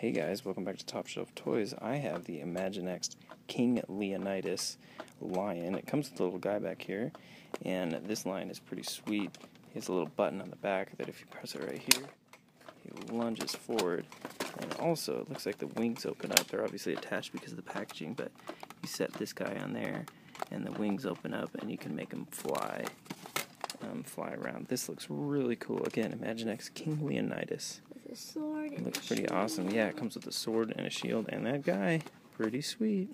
Hey guys, welcome back to Top Shelf Toys. I have the Imaginext King Leonidas lion. It comes with a little guy back here, and this lion is pretty sweet. He has a little button on the back that if you press it right here, he lunges forward. And also, it looks like the wings open up. They're obviously attached because of the packaging, but you set this guy on there, and the wings open up, and you can make him fly. Um, fly around. This looks really cool. Again, Imaginext King Leonidas. A sword and Looks pretty shield. awesome. Yeah, it comes with a sword and a shield, and that guy, pretty sweet.